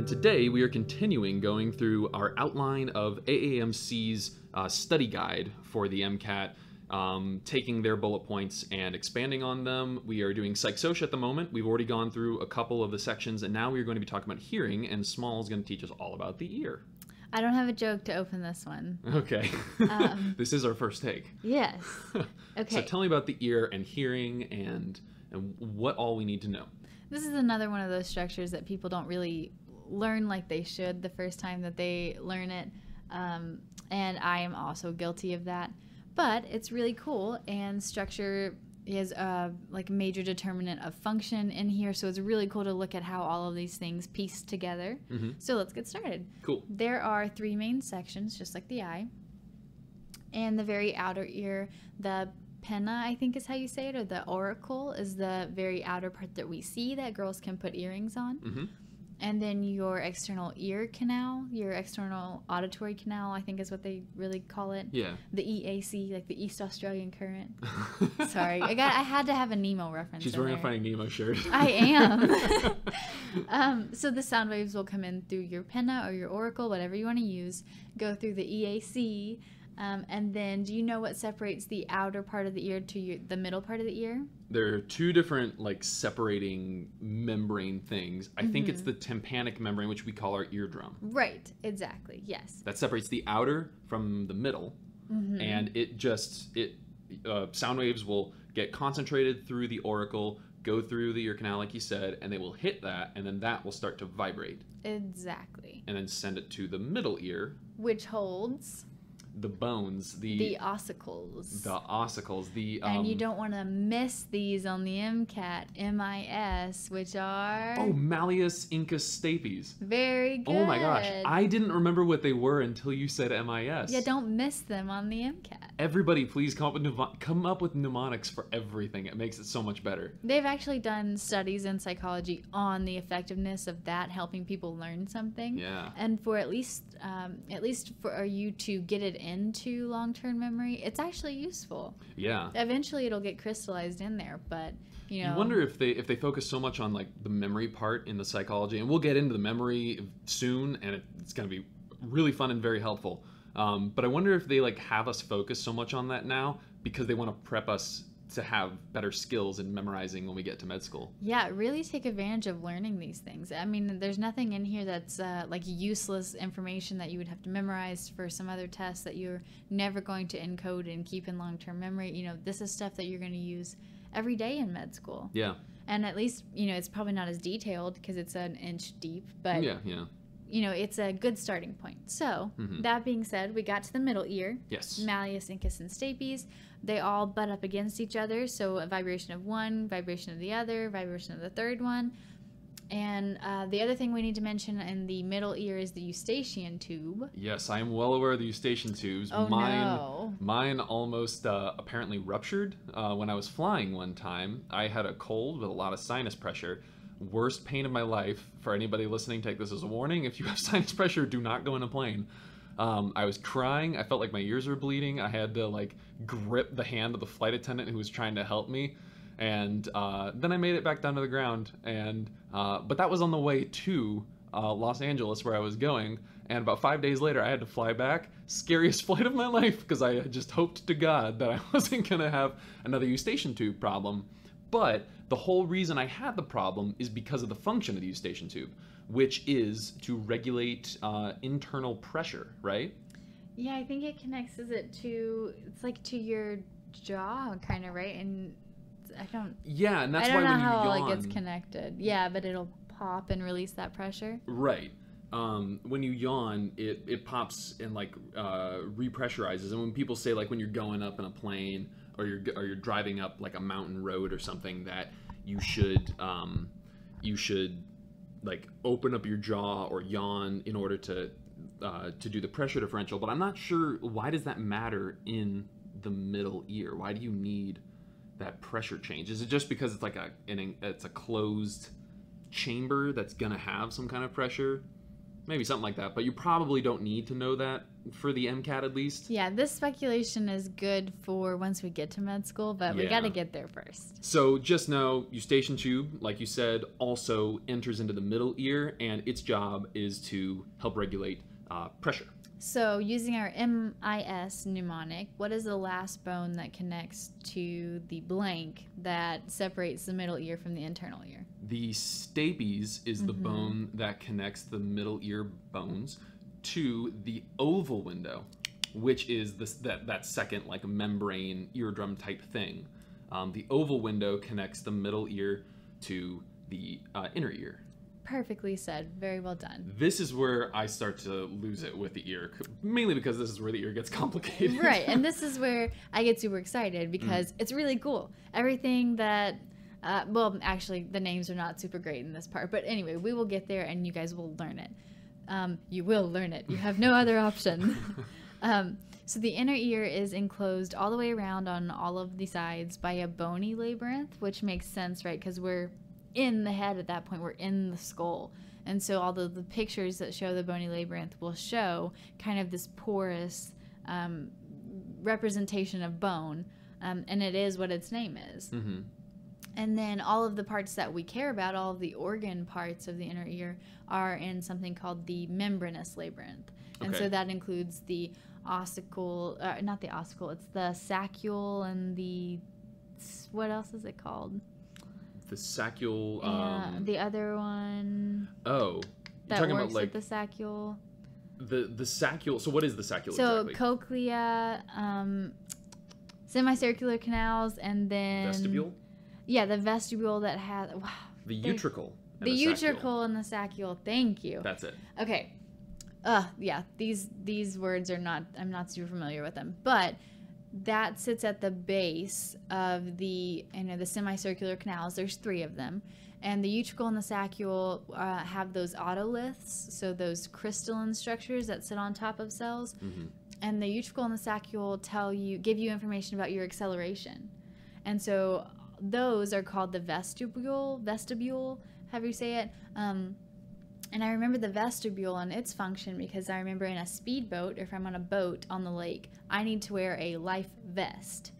And today we are continuing going through our outline of AAMC's uh, study guide for the MCAT, um, taking their bullet points and expanding on them. We are doing psychosocial at the moment. We've already gone through a couple of the sections, and now we're going to be talking about hearing, and Small is going to teach us all about the ear. I don't have a joke to open this one. Okay. Um, this is our first take. Yes. Okay. so tell me about the ear and hearing and and what all we need to know. This is another one of those structures that people don't really learn like they should the first time that they learn it. Um, and I am also guilty of that. But it's really cool, and structure is a like major determinant of function in here. So it's really cool to look at how all of these things piece together. Mhm. So let's get started. Cool. There are three main sections, just like the eye. And the very outer ear, the pinna, I think is how you say it, or the auricle, is the very outer part that we see that girls can put earrings on. hmm And then your external ear canal, your external auditory canal, I think is what they really call it. Yeah. The EAC, like the East Australian Current. Sorry, I got I had to have a Nemo reference. She's in wearing a. Finding Nemo shirt. I am. um, so the sound waves will come in through your pinna or your auricle, whatever you want to use, go through the EAC, um, and then do you know what separates the outer part of the ear to your, the middle part of the ear? there are two different like separating membrane things. I think Mm-hmm. it's the tympanic membrane, which we call our eardrum. Right, exactly. Yes. That separates the outer from the middle, Mm-hmm. and it just it uh, sound waves will get concentrated through the auricle, go through the ear canal, like you said, and they will hit that, and then that will start to vibrate, Exactly. and then send it to the middle ear, Which holds the bones, the the ossicles. the ossicles, the um, and you don't want to miss these on the MCAT, MIS, which are oh Malleus incus stapes. very good. Oh my gosh, I didn't remember what they were until you said MIS. yeah, don't miss them on the MCAT. Everybody, please come up with come up with mnemonics for everything. It makes it so much better. They've actually done studies in psychology on the effectiveness of that helping people learn something. Yeah. And for at least, um, at least for you to get it into long-term memory, it's actually useful. Yeah. Eventually, it'll get crystallized in there, but you know. You wonder if they if they focus so much on like the memory part in the psychology, and we'll get into the memory soon, and it, it's going to be really fun and very helpful. Um, but I wonder if they like have us focus so much on that now because they want to prep us to have better skills in memorizing when we get to med school. Yeah, really take advantage of learning these things. I mean, there's nothing in here that's uh, like useless information that you would have to memorize for some other test that you're never going to encode and keep in long term memory. You know, this is stuff that you're going to use every day in med school. Yeah. And at least, you know, it's probably not as detailed because it's an inch deep, but, yeah. Yeah. You know, it's a good starting point. So, Mhm. that being said, we got to the middle ear. Yes. Malleus, incus, and stapes. They all butt up against each other. So a vibration of one, vibration of the other, vibration of the third one. And uh, the other thing we need to mention in the middle ear is the eustachian tube. Yes, I am well aware of the eustachian tubes. Oh, mine, no. mine almost uh, apparently ruptured uh, when I was flying one time. I had a cold with a lot of sinus pressure. Worst pain of my life. For anybody listening, take this as a warning. If you have sinus pressure, do not go in a plane. Um, I was crying. I felt like my ears were bleeding. I had to like grip the hand of the flight attendant who was trying to help me, and uh, then I made it back down to the ground. And uh, but that was on the way to uh, Los Angeles where I was going. And about five days later, I had to fly back. Scariest flight of my life because I just hoped to God that I wasn't gonna have another eustachian tube problem. But the whole reason I had the problem is because of the function of the eustachian tube, which is to regulate uh, internal pressure, right? Yeah, I think it connects is it to it's like to your jaw kind of, right? And I don't Yeah, and that's why when you how yawn, all it gets connected. Yeah, but it'll pop and release that pressure. right? Um, when you yawn, it, it pops and like uh, repressurizes. And when people say like when you're going up in a plane or you're or you're driving up like a mountain road or something, that you should um, you should like open up your jaw or yawn in order to uh, to do the pressure differential. But I'm not sure why does that matter in the middle ear? Why do you need that pressure change? Is it just because it's like a an, it's a closed chamber that's gonna have some kind of pressure? maybe something like that. But you probably don't need to know that for the MCAT at least. Yeah, this speculation is good for once we get to med school, but we got to get there first. So just know eustachian tube, like you said, also enters into the middle ear, and its job is to help regulate uh, pressure. So, using our MIS mnemonic, what is the last bone that connects to the blank that separates the middle ear from the internal ear? The stapes is the bone that connects the middle ear bones to the oval window, which is this that that second like membrane eardrum type thing. Um, the oval window connects the middle ear to the uh, inner ear. Perfectly said. Very well done. This is where I start to lose it with the ear, mainly because this is where the ear gets complicated. right, and this is where I get super excited because it's really cool. Everything that, uh, well, actually, the names are not super great in this part, but anyway, we will get there and you guys will learn it. Um, you will learn it. You have no other option. um, so the inner ear is enclosed all the way around on all of the sides by a bony labyrinth, which makes sense, right? Because we're in the head at that point. We're in the skull. And so all the, the pictures that show the bony labyrinth will show kind of this porous um, representation of bone. Um, and it is what its name is. hmm And then all of the parts that we care about, all of the organ parts of the inner ear, are in something called the membranous labyrinth. And so that includes the ossicle, uh, not the ossicle, it's the saccule and the, what else is it called? The saccule. Uh, Um, the other one oh, you're that talking works about like with the saccule. the the saccule. So what is the saccule So exactly? cochlea, um, semicircular canals, and then Vestibule. Yeah, the vestibule that has wow, The utricle. and the utricle and the saccule. Thank you. That's it. Okay. Uh yeah, these these words are not I'm not super familiar with them. But that sits at the base of the you know the semicircular canals. There's three of them. And the utricle and the saccule uh, have those otoliths, so those crystalline structures that sit on top of cells. hmm And the utricle and the saccule tell you give you information about your acceleration. And so those are called the vestibule, vestibule, however you say it. Um, and I remember the vestibule and its function because I remember in a speedboat, if I'm on a boat on the lake, I need to wear a life vest.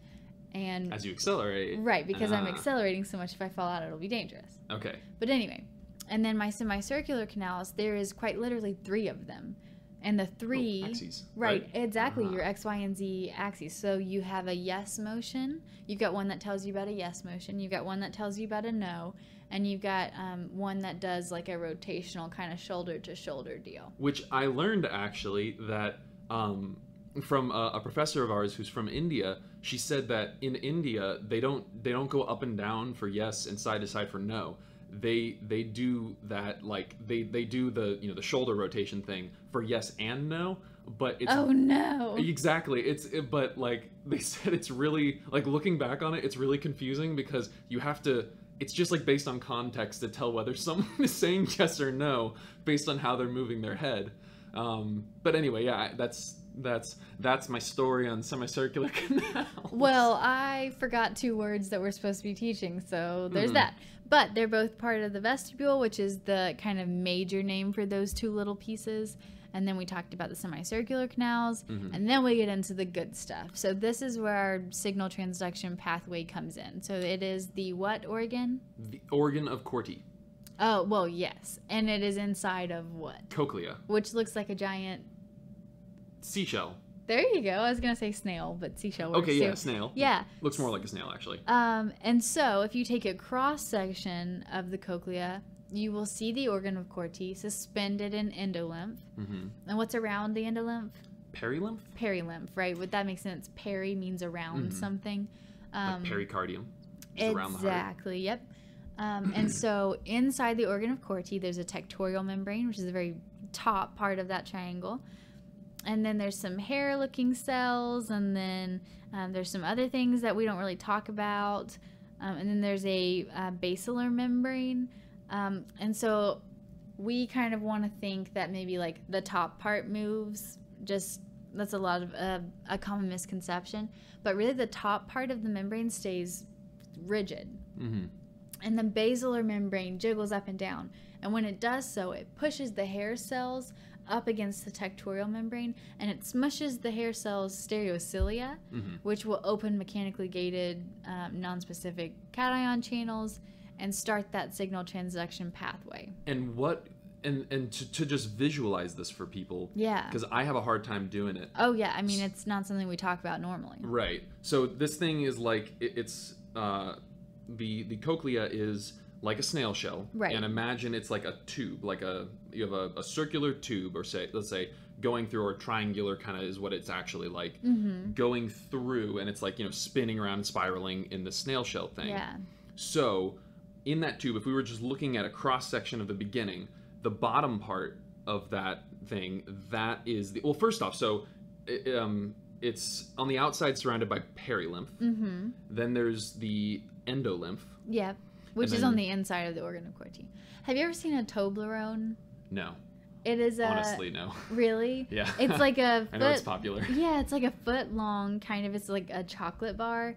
And As you accelerate. right, because I'm Ah. accelerating so much, if I fall out, it'll be dangerous. Okay. But anyway, and then my semicircular canals, there is quite literally three of them. And the three. Oh, axes. Right, exactly. Uh-huh. Your X, Y, and Z axes. So you have a yes motion. You've got one that tells you about a yes motion. You've got one that tells you about a no. And you've got um, one that does like a rotational kind of shoulder to shoulder deal. Which I learned actually that um, from a, a professor of ours who's from India. She said that in India they don't they don't go up and down for yes and side to side for no. They they do that like they they do the you know the shoulder rotation thing for yes and no, but it's oh no. Exactly. It's it, but like they said it's really like looking back on it it's really confusing because you have to it's just like based on context to tell whether someone is saying yes or no based on how they're moving their head. Um, but anyway, yeah, that's that's that's my story on semicircular canals. Well, I forgot two words that we're supposed to be teaching, so there's Mhm. that. But they're both part of the vestibule, which is the kind of major name for those two little pieces. And then we talked about the semicircular canals, Mhm. and then we get into the good stuff. So this is where our signal transduction pathway comes in. So it is the what organ? the organ of Corti, Oh, well, yes. And it is inside of what? cochlea, Which looks like a giant. Seashell. There you go. I was going to say snail, but seashell works Okay, yeah, too. snail. Yeah. Looks more like a snail actually. Um, and so, if you take a cross section of the cochlea, you will see the organ of Corti suspended in endolymph. Mm-hmm. And what's around the endolymph? Perilymph, Perilymph, right? Would that make sense? Peri means around Mhm. something. Um, like pericardium, is around the heart. exactly. Yep. Um, and so, inside the organ of Corti, there's a tectorial membrane, which is the very top part of that triangle. And then there's some hair-looking cells, and then um, there's some other things that we don't really talk about. Um, and then there's a uh, basilar membrane. Um, and so we kind of want to think that maybe like the top part moves. Just that's a lot of uh, a common misconception. But really, the top part of the membrane stays rigid. hmm and the basilar membrane jiggles up and down. And when it does so, it pushes the hair cells up against the tectorial membrane and it smushes the hair cells' stereocilia, Mhm. which will open mechanically gated, um, non-specific cation channels and start that signal transduction pathway. And what and and to, to just visualize this for people Yeah. because I have a hard time doing it. Oh yeah, I mean it's not something we talk about normally. Right. So this thing is like it, it's uh, the the cochlea is like a snail shell. Right. And imagine it's like a tube, like a you have a, a circular tube, or say let's say going through or triangular kind of is what it's actually like Mm-hmm. going through, and it's like you know spinning around and spiraling in the snail shell thing. Yeah. So, in that tube, if we were just looking at a cross section of the beginning, the bottom part of that thing, that is the well. First off, so it, um, it's on the outside surrounded by perilymph. Mm-hmm. Then there's the endolymph. Yeah. Which And is then- on the inside of the organ of Corti. Have you ever seen a Toblerone? No, It is a honestly, no. really. Yeah, It's like a I know it's popular. Yeah, it's like a foot long, kind of. It's like a chocolate bar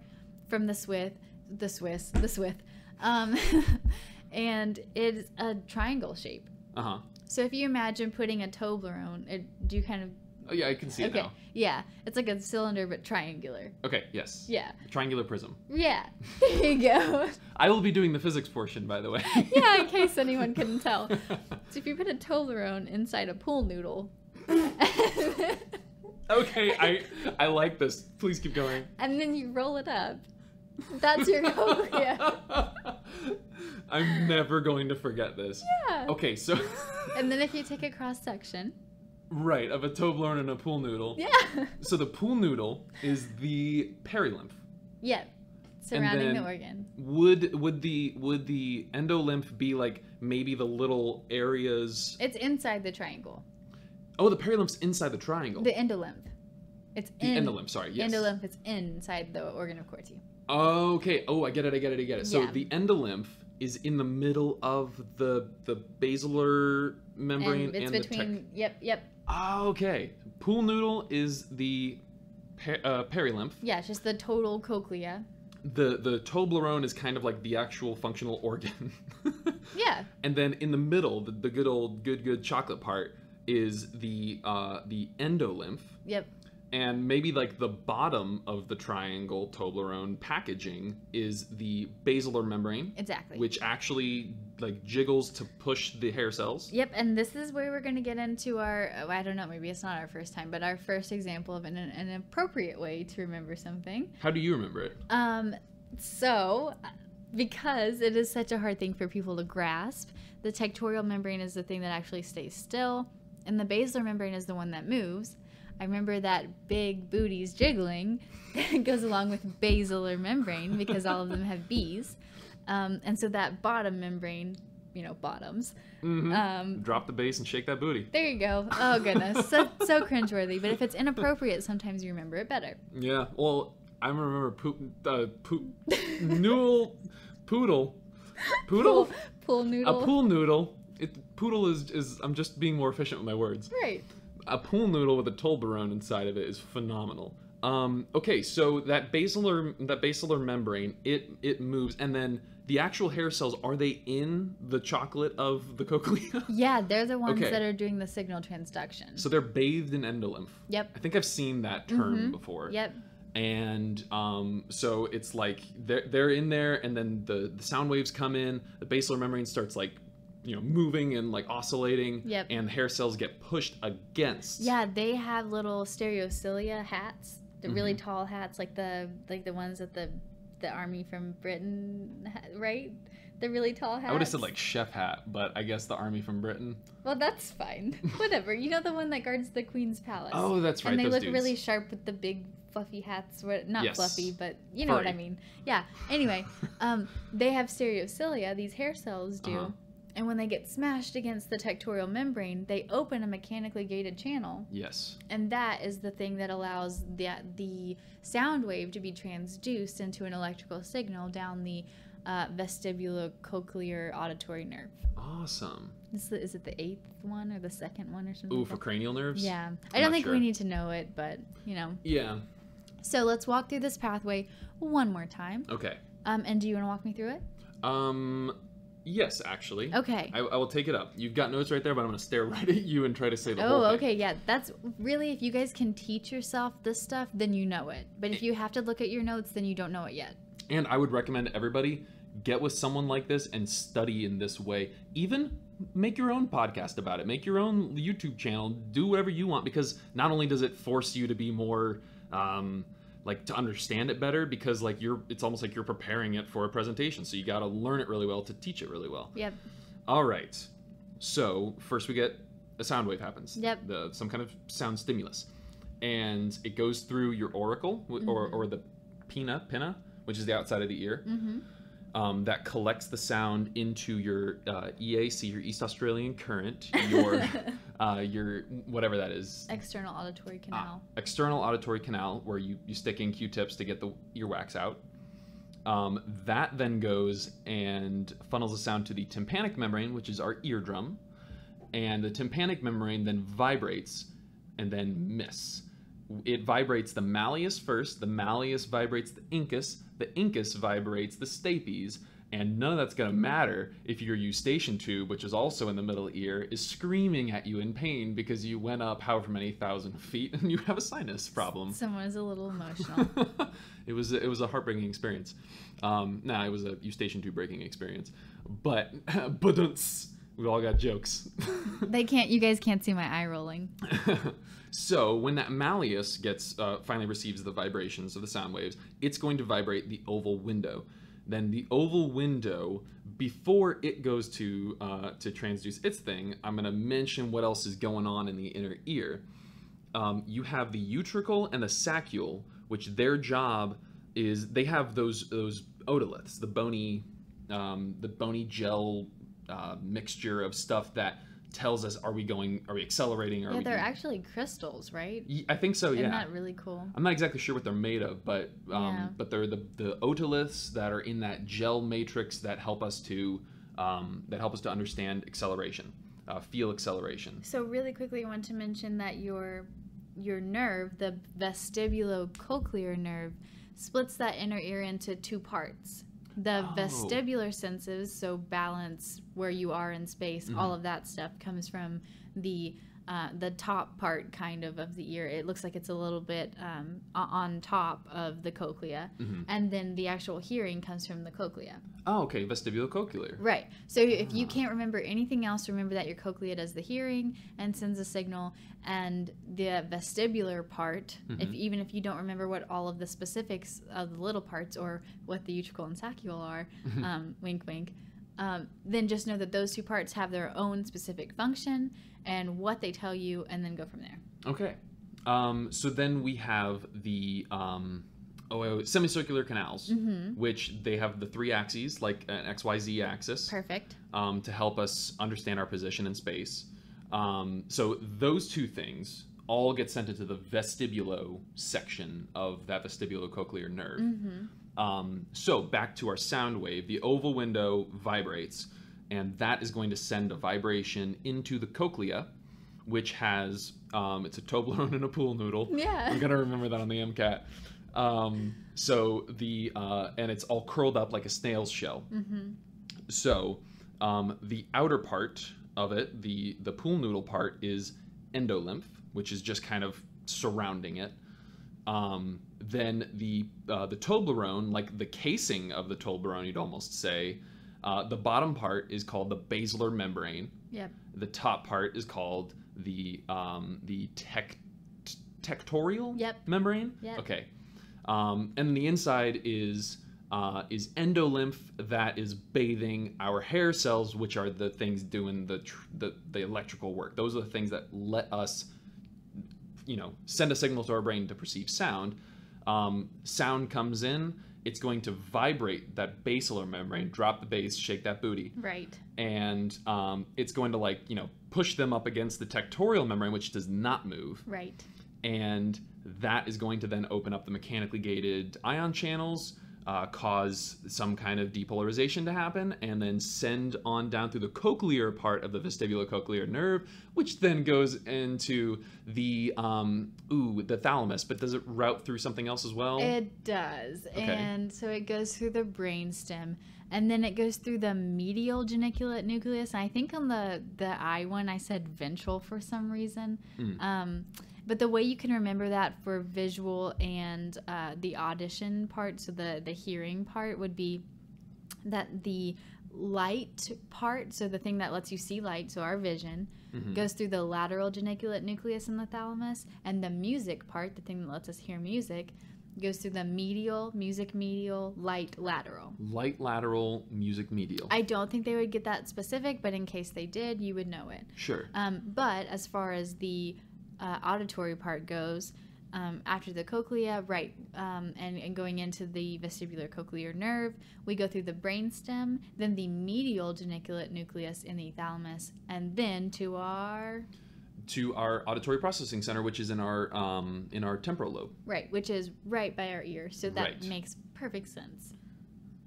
from the Swiss, the Swiss, the Swiss, um, and it's a triangle shape. Uh huh. So if you imagine putting a Toblerone, it, do you kind of Oh yeah, I can see it okay? now. Yeah, it's like a cylinder but triangular. Okay, yes. Yeah, Triangular prism. yeah. There you go. I will be doing the physics portion, by the way. yeah, in case anyone couldn't tell. So if you put a Toblerone inside a pool noodle, okay, I I like this. Please keep going. and then you roll it up, that's your cochlea. I'm never going to forget this. Yeah. Okay, so And then if you take a cross section, right of a Toblerone and a pool noodle. yeah, So the pool noodle is the perilymph. yeah, surrounding the organ. Would would the would the endolymph be like maybe the little areas? It's inside the triangle. Oh, the perilymph's inside the triangle. The endolymph. It's The in endolymph. Sorry. Yes. Endolymph is inside the organ of Corti. Okay. Oh, I get it. I get it. I get it. So Yeah. the endolymph is in the middle of the the basilar membrane and it's and, the between. tech. Yep, yep. Ah, okay. Pool noodle is the per, uh, perilymph. Yeah, it's just the total cochlea. The the Toblerone is kind of like the actual functional organ. Yeah, and then in the middle, the, the good old good good chocolate part is the uh, the endolymph. yep. And maybe like the bottom of the triangle Toblerone packaging is the basilar membrane, Exactly. which actually like jiggles to push the hair cells. Yep, and this is where we're going to get into our. oh, I don't know, maybe it's not our first time, but our first example of an, an appropriate way to remember something. How do you remember it? Um, so, because it is such a hard thing for people to grasp, the tectorial membrane is the thing that actually stays still, and the basilar membrane is the one that moves. I remember that big booties jiggling that goes along with basilar membrane because all of them have B's. Um, and so that bottom membrane, you know, bottoms. Mhm. Um, Drop the bass and shake that booty. there you go. Oh goodness, so so cringeworthy. But if it's inappropriate, sometimes you remember it better. Yeah. Well, I remember poop, uh, poop, noodle, poodle, poodle, Pool, pool noodle. a pool noodle. It, poodle is is. I'm just being more efficient with my words. Right. A pool noodle with a Toblerone inside of it is phenomenal. Um, okay, so that basilar that basilar membrane, it it moves, and then the actual hair cells are they in the chocolate of the cochlea? Yeah, they're the ones Okay. that are doing the signal transduction. so they're bathed in endolymph. yep. I think I've seen that term Mhm. before. Yep. and um, so it's like they're, they're in there and then the, the sound waves come in the basilar membrane starts like you know moving and like oscillating Yep. and the hair cells get pushed against Yeah, they have little stereocilia hats. The really Mm-hmm. tall hats, like the like the ones that the the army from Britain, right? The really tall hat. i would have said like chef hat but i guess the army from britain Well, that's fine. Whatever. You know the one that guards the queen's palace. oh that's right and they look dudes. really sharp with the big fluffy hats. What not Yes. fluffy, but you know what I mean. Yeah. Anyway, um, they have stereocilia. These hair cells do, Uh-huh. And when they get smashed against the tectorial membrane, they open a mechanically gated channel, yes and that is the thing that allows the the sound wave to be transduced into an electrical signal down the uh, vestibulocochlear auditory nerve. awesome Is, the, is it the eighth one or the second one or something? ooh like for that? cranial nerves Yeah, I I'm don't not think sure. we need to know it, but you know. yeah So let's walk through this pathway one more time. okay Um, and do you want to walk me through it? Um, yes, actually. Okay. I, I will take it up. You've got notes right there, but I'm going to stare right at you and try to say the whole Oh, thing. okay, yeah. That's really if you guys can teach yourself this stuff, then you know it. But if you have to look at your notes, then you don't know it yet. And I would recommend everybody get with someone like this and study in this way. Even make your own podcast about it. Make your own YouTube channel. Do whatever you want because not only does it force you to be more um, like to understand it better because like you're it's almost like you're preparing it for a presentation. So you got to learn it really well to teach it really well. Yep. All right. So first we get a sound wave happens. Yep. The some kind of sound stimulus, and it goes through your auricle w or or the pinna pinna, which is the outside of the ear. Mm-hmm. Um, that collects the sound into your uh, EAC, your East Australian Current, your uh, your whatever that is, External auditory Ah, canal. external auditory canal, where you you stick in Q-tips to get the earwax out. Um, that then goes and funnels the sound to the tympanic membrane, which is our eardrum, and the tympanic membrane then vibrates and then miss. It vibrates the malleus first. The malleus vibrates the incus. The incus vibrates the stapes. And none of that's going to matter if your eustachian tube, which is also in the middle ear, is screaming at you in pain because you went up however many thousand feet and you have a sinus problem. Someone is a little emotional. it was it was a heartbreaking experience. Um, nah, it was a eustachian tube breaking experience. But but we all got jokes. they can't. You guys can't see my eye rolling. so when that malleus gets uh, finally receives the vibrations of the sound waves, it's going to vibrate the oval window. Then the oval window, before it goes to uh, to transduce its thing, I'm going to mention what else is going on in the inner ear. Um, you have the utricle and the saccule, which their job is they have those those otoliths, the bony um, the bony gel uh, mixture of stuff that tells us are we going are we accelerating are yeah, we they're actually crystals, right? I think so yeah Isn't that really cool? I'm not exactly sure what they're made of, but um, Yeah. but they're the the otoliths that are in that gel matrix that help us to um, that help us to understand acceleration, uh, feel acceleration. So really quickly, I want to mention that your your nerve, the vestibulocochlear nerve, splits that inner ear into two parts. The Oh. vestibular senses, so balance where you are in space, all Mhm. of that stuff comes from the uh, the top part, kind of, of the ear. It looks like it's a little bit um, on top of the cochlea, Mhm. and then the actual hearing comes from the cochlea. Oh, okay, vestibulocochlear. Right. So if you Ah. can't remember anything else, remember that your cochlea does the hearing and sends a signal, and the vestibular part. If Mhm. even if you don't remember what all of the specifics of the little parts or what the utricle and saccule are, um, wink, wink. Um, then just know that those two parts have their own specific function and what they tell you, and then go from there. Okay. Um, so then we have the um, oh, semicircular canals, Mm-hmm. which they have the three axes, like an XYZ axis. Perfect. um, to help us understand our position in space. Um, so those two things all get sent into the vestibulo section of that vestibulocochlear nerve. Mm-hmm. Um, so back to our sound wave, the oval window vibrates, and that is going to send a vibration into the cochlea, which has um, it's a Toblerone and a pool noodle. Yeah. I'm gonna remember that on the MCAT. Um, so the uh, and it's all curled up like a snail's shell. Mm-hmm. So um, the outer part of it, the the pool noodle part, is endolymph, which is just kind of surrounding it. Um, then the uh, the Toblerone, like the casing of the Toblerone, you'd almost say, uh, the bottom part is called the basilar membrane. Yep. The top part is called the um, the tec- tectorial Yep. membrane. Yep. Okay. Um, and the inside is uh, is endolymph that is bathing our hair cells, which are the things doing the, tr- the the electrical work. Those are the things that let us, you know, send a signal to our brain to perceive sound. Um, sound comes in, it's going to vibrate that basilar membrane, drop the bass, shake that booty Right. and um, it's going to like you know push them up against the tectorial membrane which does not move Right. and that is going to then open up the mechanically gated ion channels uh, cause some kind of depolarization to happen and then send on down through the cochlear part of the vestibulocochlear nerve which then goes into the um, ooh the thalamus but does it route through something else as well It does. Okay. And so it goes through the brainstem and then it goes through the medial geniculate nucleus. And I think on the the I one I said ventral for some reason. Mm. Um, but the way you can remember that for visual and uh, the audition part, so the the hearing part would be that the light part, so the thing that lets you see light, so our vision, Mhm. goes through the lateral geniculate nucleus in the thalamus, and the music part, the thing that lets us hear music, goes through the medial, music medial, light lateral. Light lateral, music medial. I don't think they would get that specific, but in case they did, you would know it. sure. Um, but as far as the uh, auditory part goes, um, after the cochlea, right, um, and, and going into the vestibular cochlear nerve, we go through the brainstem, then the medial geniculate nucleus in the thalamus, and then to our To our auditory processing center, which is in our um, in our temporal lobe. right, which is right by our ear. So that Right. makes perfect sense.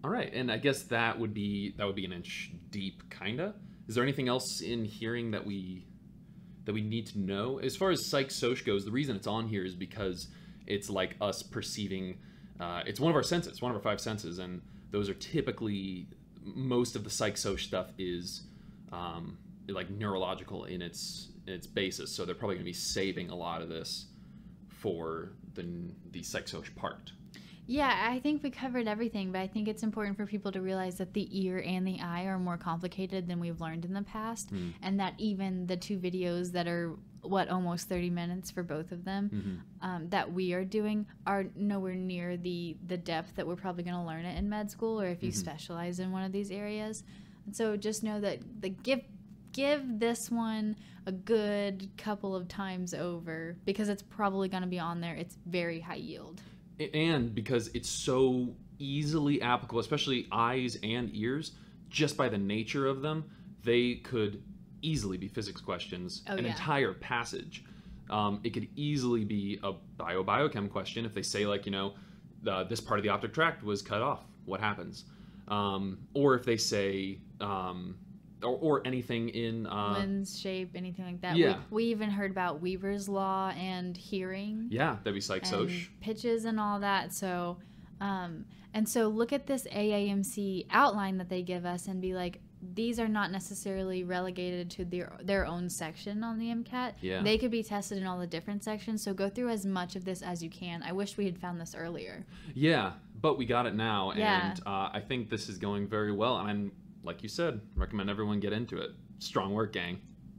All right, and I guess that would be that would be an inch deep, kinda. Is there anything else in hearing that we that we need to know as far as psych soc goes? The reason it's on here is because it's like us perceiving. Uh, it's one of our senses, one of our five senses, and those are typically most of the psych soc stuff is um, like neurological in its in its basis. So they're probably going to be saving a lot of this for the the psych soc part. Yeah, I think we covered everything, but I think it's important for people to realize that the ear and the eye are more complicated than we've learned in the past, Mm. and that even the two videos that are what almost 30 minutes for both of them Mhm. um, that we are doing are nowhere near the the depth that we're probably going to learn it in med school or if you Mhm. specialize in one of these areas. And so just know that the give give this one a good couple of times over because it's probably going to be on there. It's very high yield. And because it's so easily applicable, especially eyes and ears, just by the nature of them, they could easily be physics questions, Oh, an yeah. entire passage. Um, it could easily be a bio biochem question if they say like you know uh, this part of the optic tract was cut off. What happens? Um, or if they say um, or, or anything in uh, lens shape, anything like that. yeah. We, we even heard about Weber's law and hearing yeah that'd be psych soc. and pitches and all that. So, um, and so look at this AAMC outline that they give us and be like, these are not necessarily relegated to their their own section on the MCAT. Yeah. They could be tested in all the different sections. So go through as much of this as you can. I wish we had found this earlier. Yeah, but we got it now, Yeah. and uh, I think this is going very well. And I'm, like you said, recommend everyone get into it. Strong work, gang.